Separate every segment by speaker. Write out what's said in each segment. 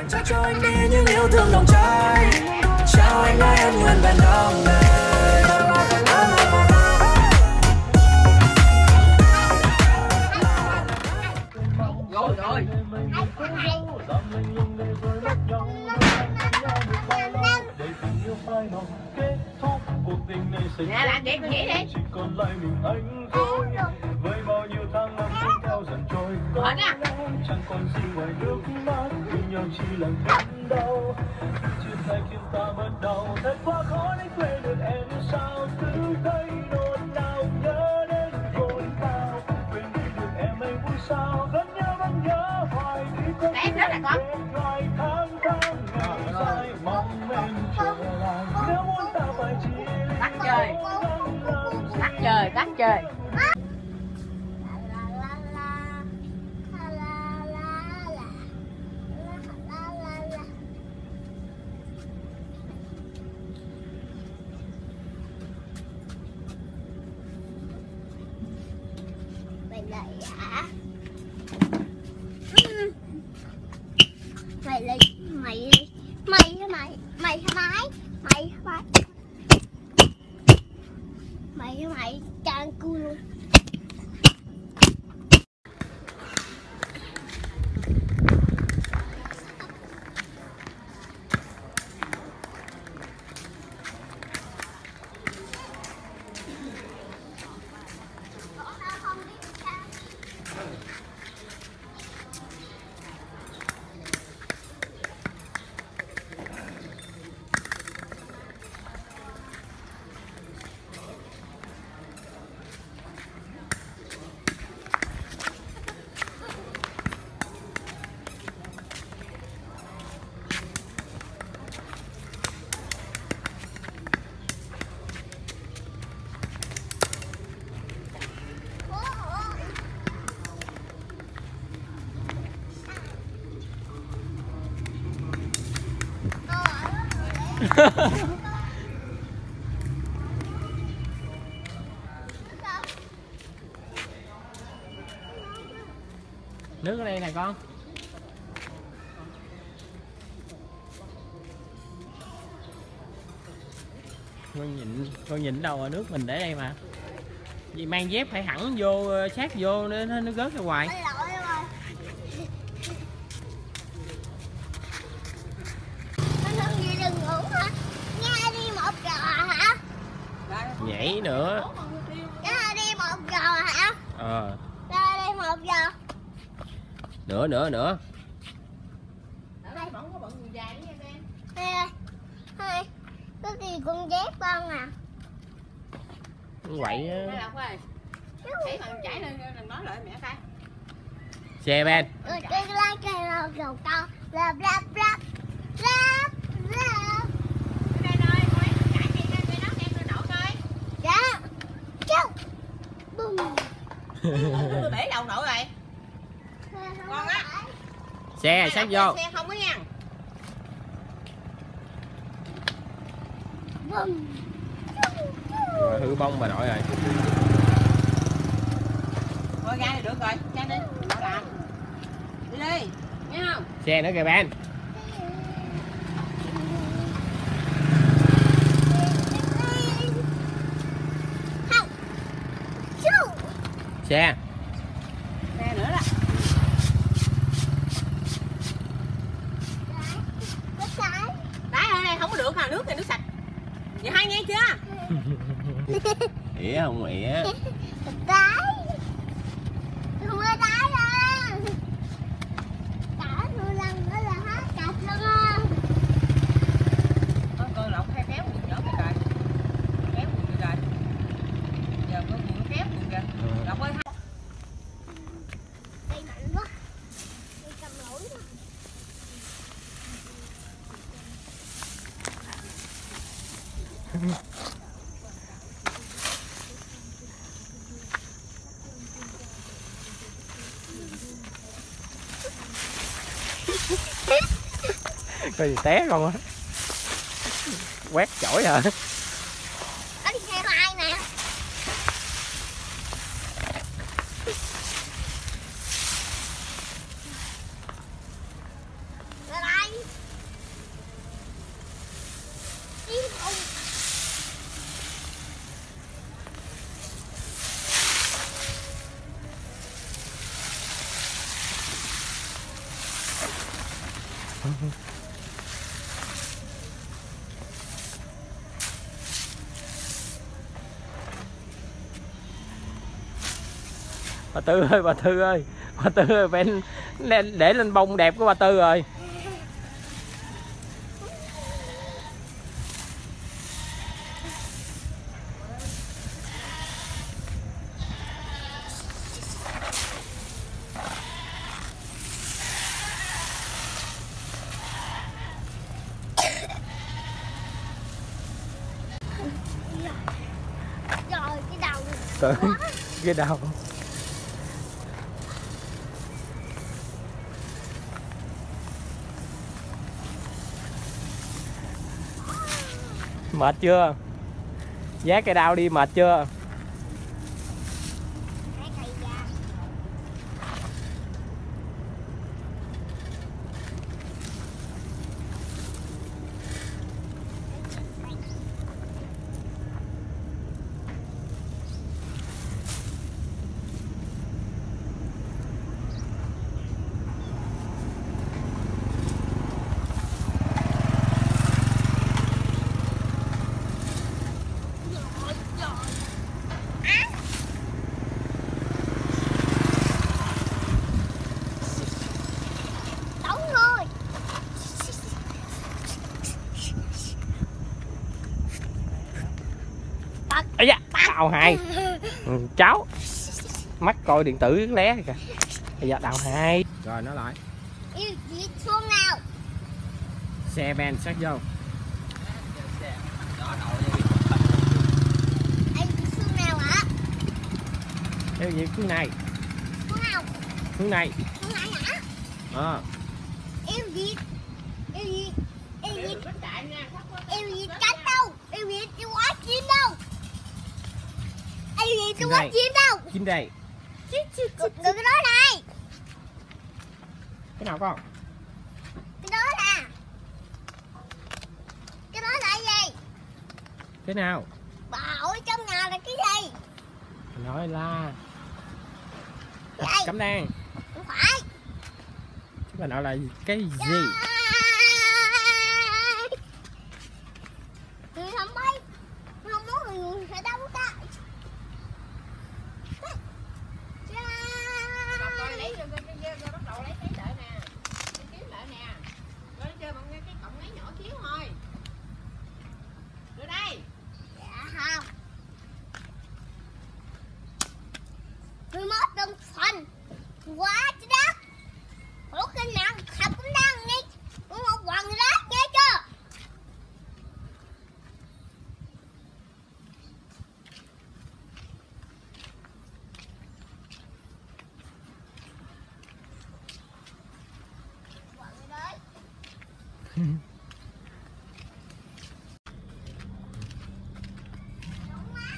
Speaker 1: bạn trao cho anh đi những yêu thương nồng cháy chào anh ơi em nguyện vẹn đong đầy
Speaker 2: rồi rồi nè làm chuyện gì đi.
Speaker 3: Chỉ còn lại mình anh thôi với bao tháng năm cứ theo dần trôi
Speaker 2: Còn
Speaker 3: chẳng còn gì ngoài nước mắt yêu nhau chỉ là thêm đau chia tay khiến ta bớt đau thật quá khó để quên được em sao cứ thấy nỗi đau nhớ đến vội cào quên đi được em ấy vui sao vẫn nhớ vẫn nhớ hoài đi không
Speaker 2: Em rất là con.
Speaker 3: ngày tháng tháng ngày dài mong em trở lại nếu muốn ta phải chia ly
Speaker 2: Tắt trời. tắt trời tắt trời
Speaker 4: Yeah.
Speaker 5: nước ở đây này con. Con nhịn con nhịn đầu nước mình để đây mà. Vì mang dép phải hẳn vô ờ, sát vô nên nó, nó rớt ra ngoài
Speaker 4: Ôi lỗi rồi Con không gì đừng ngủ hả? Nghe đi một giờ hả?
Speaker 5: Nữa.
Speaker 4: Nghe đi một giờ hả?
Speaker 5: ờ.
Speaker 4: Ra đi một giờ.
Speaker 5: Nữa nữa nữa.
Speaker 2: Ở đây vẫn có bận quần dài nữa nha em.
Speaker 4: Hai Hai Có gì con dép con à?
Speaker 5: quậy á.
Speaker 2: Thấy mà chảy lên mình nói lại mẹ coi.
Speaker 5: Xe ben
Speaker 4: Rồi cái lá cây nào đầu con Lạp lạp lạp Lạp lạp
Speaker 2: đây rồi coi chảy đi lên cái đó em tôi nổi coi
Speaker 4: Dạ Chú Bùm
Speaker 2: tôi bể đầu nổi rồi? Con á.
Speaker 5: xe sát vô.
Speaker 2: xe không có nha.
Speaker 5: Rồi hư bông bà nội rồi.
Speaker 2: Thôi ra thì được rồi ra đi. Làm đi đi nghe không?
Speaker 5: Xe nữa kìa ben
Speaker 4: Không Chú
Speaker 5: xe.
Speaker 2: Xe nữa đó. Đá ở đây không có được mà nước thì nước sạch. Vậy hai nghe chưa?
Speaker 5: Ỉa không ỉa
Speaker 4: cái không có đá ra cả người lần nữa là hết cặp luôn á
Speaker 2: con con lộc hay kéo quần nhỏ kìa rồi kéo quần kìa rồi giờ con quần kéo quần kìa lộc ơi
Speaker 4: Cây mạnh quá Cây cầm lỗi mà
Speaker 5: coi gì té con á? Quét chổi hả
Speaker 4: Ở đi xe hai nè Bye bye
Speaker 5: bà tư ơi, bà tư ơi. Bà tư ơi ven lên để lên bông đẹp của bà tư Rồi.
Speaker 4: Tới.
Speaker 5: Ghế cái mệt chưa? Giá cây đao đi mệt chưa
Speaker 4: Hai cây da Rồi rồi Á Đúng rồi
Speaker 5: ấy đào hai. Ừ, cháu mắt coi điện tử lé kìa bây giờ đào hai. Rồi nó lại.
Speaker 4: Xuống nào.
Speaker 5: Xe ben sát vô.
Speaker 4: Anh chị xuống nào hả?
Speaker 5: Theo gì? Hướng này.
Speaker 4: Xuống nào?
Speaker 5: Hướng này.
Speaker 4: Xuống này hả?
Speaker 5: Ờ.
Speaker 4: Yêu gì Yêu gì Yêu gì Yêu gì cánh đâu Yêu gì tôi quá chim đâu Gì tôi
Speaker 5: Này.
Speaker 4: chim đâu?
Speaker 5: Chính đây.
Speaker 4: Đừng cái đó này
Speaker 5: cái nào con?
Speaker 4: Cái đó là. Cái đó là gì?
Speaker 5: Cái nào?
Speaker 4: Bà hỏi trong nhà là cái gì?
Speaker 5: Nói là
Speaker 4: Đây.
Speaker 5: cẩm đan.
Speaker 4: Không phải.
Speaker 5: Bà nói là cái gì?
Speaker 4: Người không bay Không muốn người người sẽ đâu ta
Speaker 2: Con lấy rồi, con chơi rồi bắt đầu lấy cái đợi nè. Con kiếm lại nè. Rồi nó chơi bằng cái cái cọng lấy nhỏ xíu thôi. Đưa đây.
Speaker 4: Dạ không Người mất đồng phần Quá chứ đó Lúc khi nào học cũng đang nghe Cũng không quần rác nghe chưa Quần đấy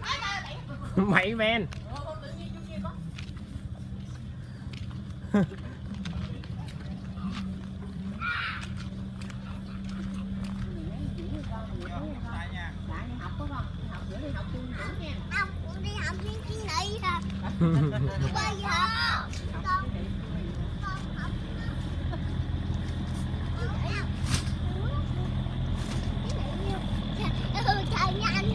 Speaker 5: mày men
Speaker 2: Lại đi học có không? Đi học giữa đi học chung chữ nha.
Speaker 4: Không, con đi học viên kiến nghị hả? Bây giờ con con học Ừ, trời nhanh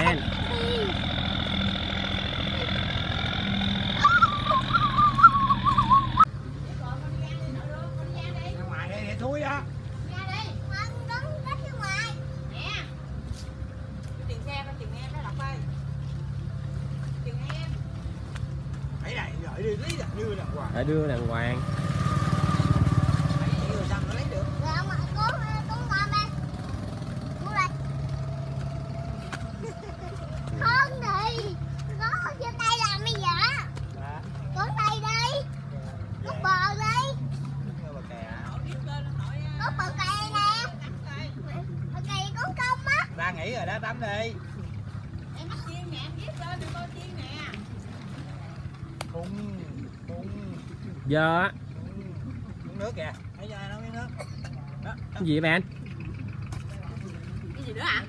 Speaker 5: men
Speaker 2: ngoài đây để thui á.
Speaker 4: Con đứng cách phía ngoài
Speaker 2: Nè. Cái tiền xe con tiền em đó đọc ơi. Tiền em.
Speaker 6: Ấy này gửi đi lấy đặt như đàng hoàng
Speaker 5: phải đưa đàng hoàng
Speaker 6: Mấy triệu rồi sao nó lấy được
Speaker 4: Rồi mà con con qua đây Con đây Con đi Con trên đây làm gì vậy?
Speaker 6: Hả?
Speaker 4: Con đây đi Con bờ đi
Speaker 6: Nghe bà kè
Speaker 2: Hỏi biết lên hỏi
Speaker 4: Con bờ kè nè Bờ kè con công á.
Speaker 6: Ra nghỉ rồi đó tắm đi.
Speaker 2: Em biết chiên nè, em viết lên cho tôi chiên nè.
Speaker 6: Cung
Speaker 5: giờ á.
Speaker 6: Uống nước kìa. Thấy cho ai nó miếng nước. Đó
Speaker 5: cái gì vậy men
Speaker 2: Cái gì nữa ạ?